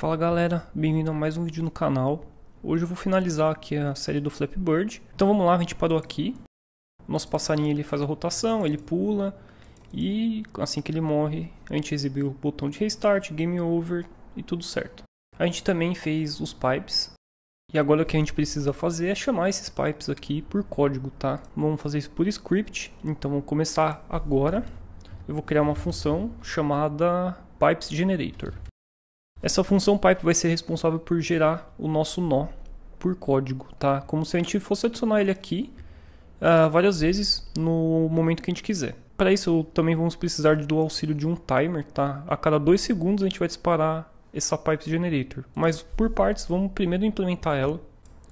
Fala galera, bem-vindo a mais um vídeo no canal. Hoje eu vou finalizar aqui a série do Flappy Bird. Então vamos lá, a gente parou aqui. Nosso passarinho ele faz a rotação, ele pula e assim que ele morre, a gente exibiu o botão de restart, game over e tudo certo. A gente também fez os pipes. E agora o que a gente precisa fazer é chamar esses pipes aqui por código, tá? Vamos fazer isso por script. Então vamos começar agora. Eu vou criar uma função chamada pipes generator. Essa função pipe vai ser responsável por gerar o nosso nó por código, tá? Como se a gente fosse adicionar ele aqui uh, várias vezes no momento que a gente quiser. Para isso, também vamos precisar do auxílio de um timer, tá? A cada dois segundos a gente vai disparar essa pipe generator. Mas por partes, vamos primeiro implementar ela.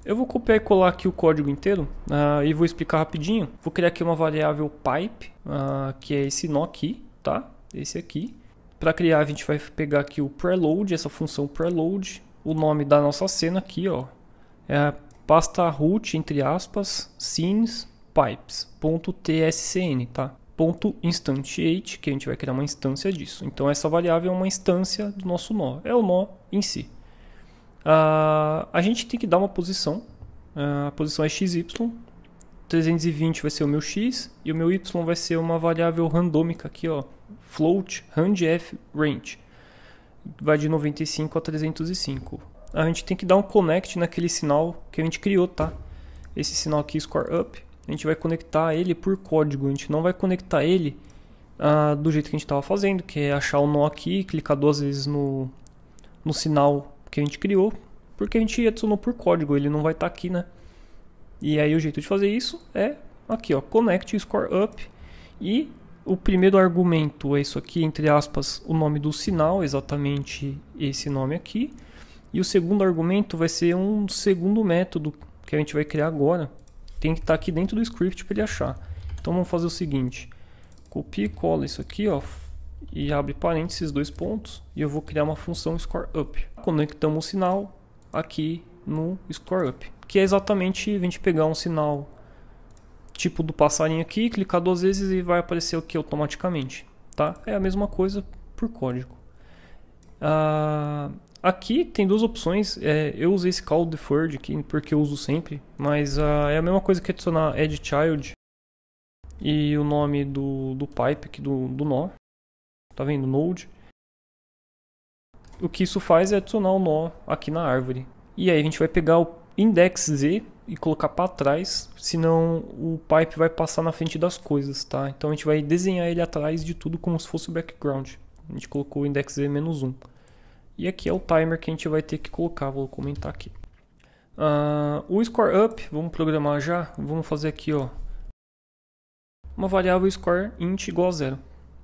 Eu vou copiar e colar aqui o código inteiro uh, e vou explicar rapidinho. Vou criar aqui uma variável pipe, uh, que é esse nó aqui, tá? Esse aqui. Para criar, a gente vai pegar aqui o preload, essa função preload, o nome da nossa cena aqui, ó, é a pasta root, entre aspas, scenes pipes.tscn, tá? Ponto .instantiate, que a gente vai criar uma instância disso. Então essa variável é uma instância do nosso nó, é o nó em si. Uh, a gente tem que dar uma posição, uh, a posição é xy, 320 vai ser o meu x e o meu y vai ser uma variável randômica aqui, ó, float randf range. Vai de 95 a 305. A gente tem que dar um connect naquele sinal que a gente criou, tá? Esse sinal aqui, score up, a gente vai conectar ele por código. A gente não vai conectar ele uh, do jeito que a gente estava fazendo, que é achar o nó aqui, clicar duas vezes no, no sinal que a gente criou, porque a gente adicionou por código, ele não vai estar tá aqui, né? E aí o jeito de fazer isso é aqui, ó, connect score up e o primeiro argumento é isso aqui, entre aspas, o nome do sinal, exatamente esse nome aqui. E o segundo argumento vai ser um segundo método que a gente vai criar agora. Tem que estar aqui dentro do script para ele achar. Então vamos fazer o seguinte: copia e cola isso aqui, ó, e abre parênteses, dois pontos, e eu vou criar uma função score up. Conectamos o sinal aqui no score up que é exatamente a gente pegar um sinal tipo do passarinho aqui, clicar duas vezes e vai aparecer aqui automaticamente, tá? É a mesma coisa por código. Uh, aqui tem duas opções, é, eu usei esse call deferred aqui porque eu uso sempre, mas uh, é a mesma coisa que adicionar add child e o nome do, do pipe aqui do, do nó, tá vendo? Node. O que isso faz é adicionar o nó aqui na árvore. E aí a gente vai pegar o index Z e colocar para trás, senão o pipe vai passar na frente das coisas, tá? Então a gente vai desenhar ele atrás de tudo como se fosse o background. A gente colocou o index Z menos 1. E aqui é o timer que a gente vai ter que colocar, vou comentar aqui. Uh, o score up, vamos programar já, vamos fazer aqui, ó, uma variável score int igual a zero.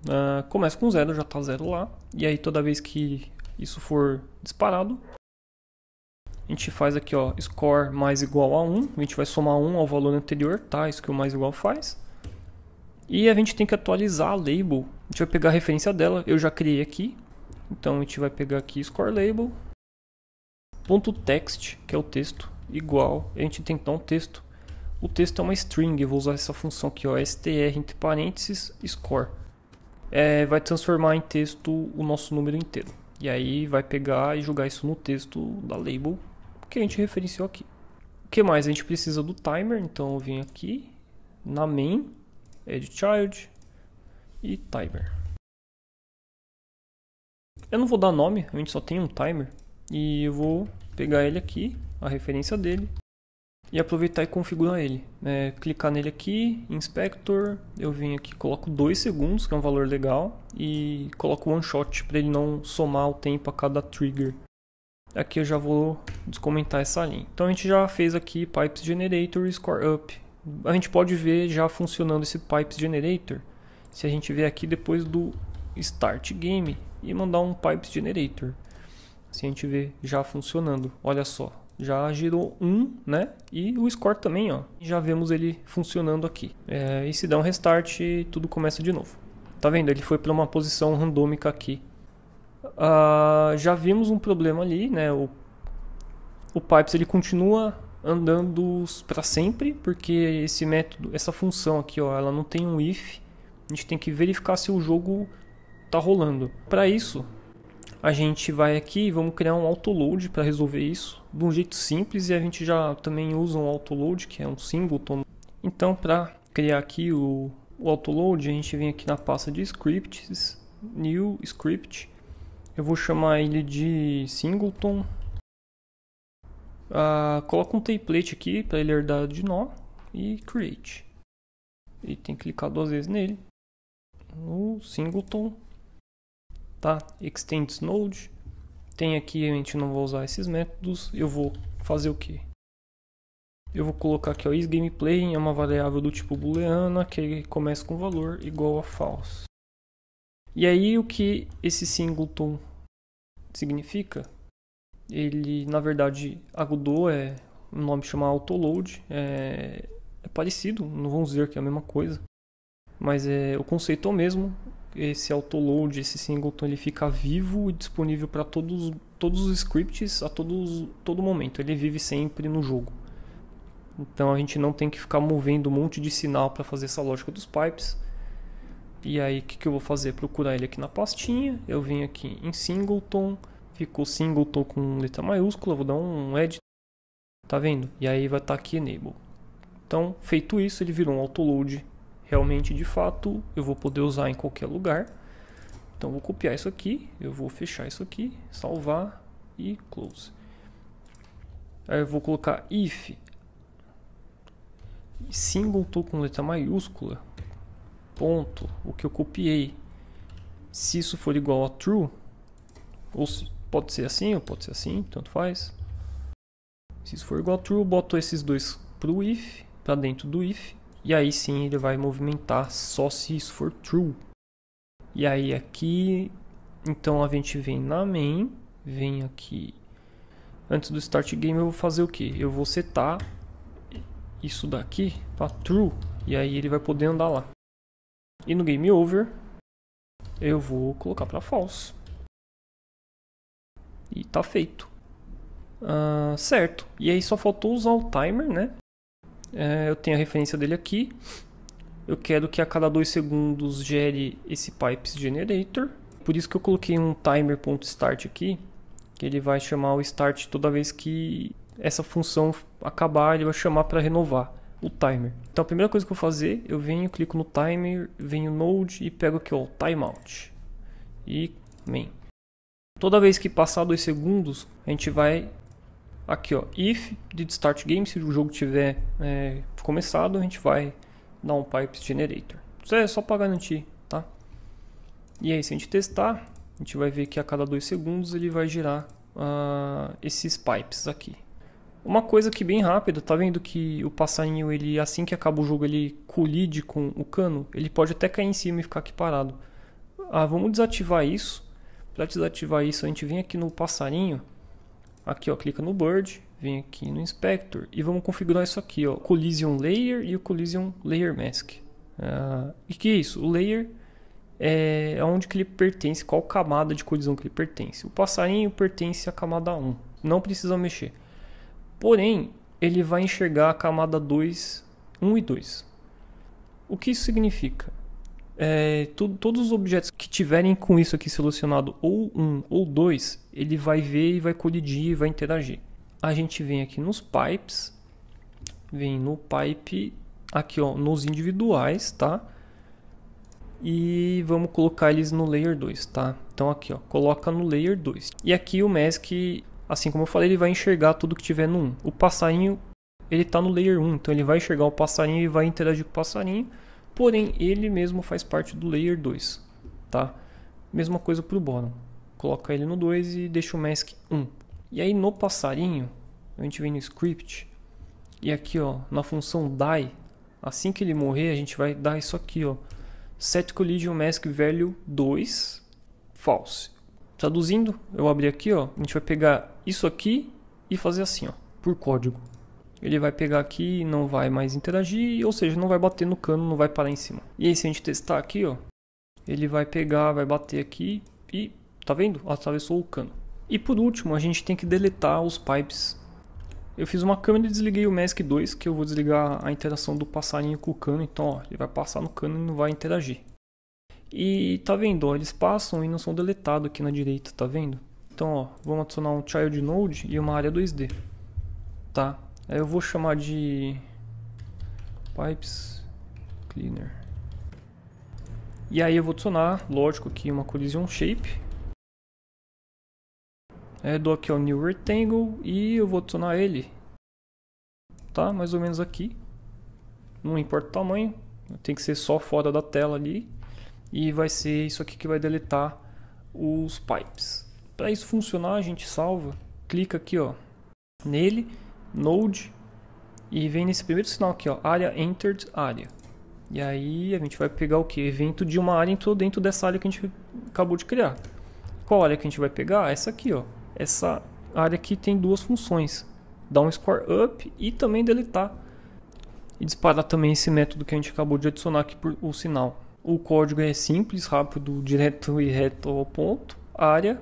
Uh, começa com zero, já está zero lá, e aí toda vez que isso for disparado, a gente faz aqui, ó, score mais igual a 1. A gente vai somar 1 ao valor anterior, tá? Isso que o mais igual faz. E a gente tem que atualizar a label. A gente vai pegar a referência dela. Eu já criei aqui. Então a gente vai pegar aqui score label. Ponto text, que é o texto, igual. A gente tem dar um texto. O texto é uma string. Eu vou usar essa função aqui, ó, str entre parênteses score. É, vai transformar em texto o nosso número inteiro. E aí vai pegar e jogar isso no texto da label que a gente referenciou aqui. O que mais? A gente precisa do timer, então eu venho aqui na main, add child e timer. Eu não vou dar nome, a gente só tem um timer e eu vou pegar ele aqui, a referência dele e aproveitar e configurar ele. É, clicar nele aqui, inspector, eu venho aqui, coloco 2 segundos, que é um valor legal, e coloco one shot para ele não somar o tempo a cada trigger. Aqui eu já vou descomentar essa linha. Então a gente já fez aqui Pipes Generator e Score Up. A gente pode ver já funcionando esse Pipes Generator. Se a gente vier aqui depois do Start Game e mandar um Pipes Generator. Assim a gente vê já funcionando. Olha só, já girou um, né? E o score também, ó. Já vemos ele funcionando aqui. É, e se der um restart, tudo começa de novo. Tá vendo? Ele foi para uma posição randômica aqui Uh, já vimos um problema ali, né? O, o Pipes ele continua andando para sempre, porque esse método, essa função aqui, ó, ela não tem um if. A gente tem que verificar se o jogo está rolando. Para isso, a gente vai aqui e vamos criar um autoload para resolver isso de um jeito simples e a gente já também usa um autoload que é um singleton. Então para criar aqui o, o autoload a gente vem aqui na pasta de scripts, new script, eu vou chamar ele de singleton, uh, coloca um template aqui para ele herdar de nó e create. E tem que clicar duas vezes nele, no singleton tá? Extends Node. Tem aqui, a gente não vai usar esses métodos. Eu vou fazer o que? Eu vou colocar aqui, ó, isGamePlay é uma variável do tipo booleana que começa com valor igual a false. E aí o que esse singleton significa? Ele, na verdade, agudou, é o nome chama autoload, é, é parecido, não vamos dizer que é a mesma coisa, mas é o conceito é o mesmo esse autoload, esse singleton, ele fica vivo e disponível para todos, todos os scripts a todos, todo momento. Ele vive sempre no jogo. Então a gente não tem que ficar movendo um monte de sinal para fazer essa lógica dos pipes. E aí o que, que eu vou fazer? Procurar ele aqui na pastinha. Eu venho aqui em singleton. Ficou singleton com letra maiúscula. Vou dar um edit. Tá vendo? E aí vai estar tá aqui enable. Então, feito isso, ele virou um autoload realmente de fato eu vou poder usar em qualquer lugar. Então vou copiar isso aqui, eu vou fechar isso aqui, salvar e close. Aí eu vou colocar if singleton com letra maiúscula ponto o que eu copiei se isso for igual a true ou se, pode ser assim ou pode ser assim tanto faz se isso for igual a true boto esses dois para o if para dentro do if e aí sim ele vai movimentar só se isso for true. E aí aqui, então a gente vem na main, vem aqui. Antes do start game eu vou fazer o que? Eu vou setar isso daqui para true e aí ele vai poder andar lá. E no game over eu vou colocar para false. E tá feito. Uh, certo. E aí só faltou usar o timer, né? É, eu tenho a referência dele aqui. Eu quero que a cada 2 segundos gere esse pipes generator. Por isso que eu coloquei um timer.start aqui, que ele vai chamar o start toda vez que essa função acabar, ele vai chamar para renovar o timer. Então a primeira coisa que eu vou fazer, eu venho, clico no timer, venho node e pego aqui o timeout. E main. Toda vez que passar 2 segundos, a gente vai Aqui, ó, if did start game, se o jogo tiver é, começado, a gente vai dar um pipes generator. Isso é só para garantir, tá? E aí, se a gente testar, a gente vai ver que a cada dois segundos ele vai gerar uh, esses pipes aqui. Uma coisa que bem rápida, tá vendo que o passarinho, ele assim que acaba o jogo, ele colide com o cano, ele pode até cair em cima e ficar aqui parado. Ah, vamos desativar isso. Para desativar isso, a gente vem aqui no passarinho Aqui, ó, clica no Bird, vem aqui no Inspector e vamos configurar isso aqui, ó, Collision Layer e o Collision Layer Mask. Uh, e que é isso? O Layer é onde que ele pertence, qual camada de colisão que ele pertence. O passarinho pertence à camada 1, não precisa mexer. Porém, ele vai enxergar a camada 2, 1 e 2. O que isso significa? é, todos os objetos que tiverem com isso aqui selecionado ou um ou dois, ele vai ver e vai colidir e vai interagir. A gente vem aqui nos pipes, vem no pipe, aqui ó, nos individuais, tá? E vamos colocar eles no layer 2, tá? Então aqui ó, coloca no layer 2. E aqui o mask, assim como eu falei, ele vai enxergar tudo que tiver no 1. O passarinho, ele tá no layer 1, então ele vai enxergar o passarinho e vai interagir com o passarinho porém ele mesmo faz parte do layer 2, tá? Mesma coisa para o bottom. Coloca ele no 2 e deixa o mask 1. E aí no passarinho, a gente vem no script e aqui ó, na função die, assim que ele morrer, a gente vai dar isso aqui ó, set collision mask value 2 false. Traduzindo, eu abri aqui ó, a gente vai pegar isso aqui e fazer assim ó, por código ele vai pegar aqui e não vai mais interagir, ou seja, não vai bater no cano, não vai parar em cima. E aí se a gente testar aqui, ó, ele vai pegar, vai bater aqui e, tá vendo? Atravessou o cano. E por último, a gente tem que deletar os pipes. Eu fiz uma câmera e desliguei o Mask 2, que eu vou desligar a interação do passarinho com o cano, então ó, ele vai passar no cano e não vai interagir. E tá vendo, ó, eles passam e não são deletados aqui na direita, tá vendo? Então, ó, vamos adicionar um child node e uma área 2D. Tá? Aí eu vou chamar de pipes cleaner. E aí eu vou adicionar, lógico, aqui uma collision shape. É, dou aqui o new rectangle e eu vou adicionar ele. Tá? Mais ou menos aqui. Não importa o tamanho, tem que ser só fora da tela ali. E vai ser isso aqui que vai deletar os pipes. Para isso funcionar, a gente salva, clica aqui, ó, nele, node e vem nesse primeiro sinal aqui, ó, área entered área. E aí a gente vai pegar o que? Evento de uma área entrou dentro dessa área que a gente acabou de criar. Qual área que a gente vai pegar? Essa aqui, ó. Essa área aqui tem duas funções. Dar um score up e também deletar. E disparar também esse método que a gente acabou de adicionar aqui por o sinal. O código é simples, rápido, direto e reto ao ponto. Área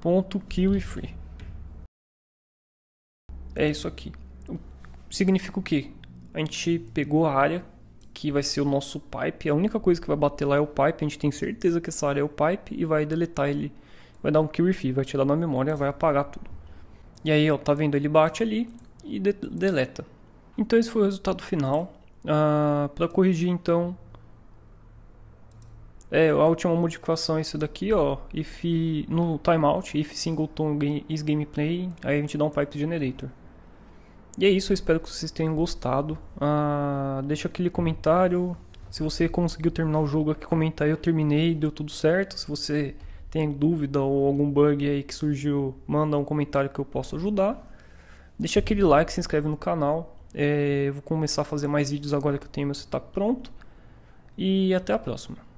ponto free. É isso aqui. Significa o que? A gente pegou a área que vai ser o nosso pipe. A única coisa que vai bater lá é o pipe. A gente tem certeza que essa área é o pipe e vai deletar ele. Vai dar um kill free, vai tirar da memória, vai apagar tudo. E aí, ó, tá vendo? Ele bate ali e de deleta. Então esse foi o resultado final. Ah, Para corrigir então é, a última modificação é isso daqui, ó. If no timeout, if singleton is gameplay, aí a gente dá um pipe generator. E é isso, eu espero que vocês tenham gostado. Ah, deixa aquele comentário. Se você conseguiu terminar o jogo aqui, comenta aí, eu terminei, deu tudo certo. Se você tem dúvida ou algum bug aí que surgiu, manda um comentário que eu posso ajudar. Deixa aquele like, se inscreve no canal. É, vou começar a fazer mais vídeos agora que eu tenho meu setup pronto. E até a próxima.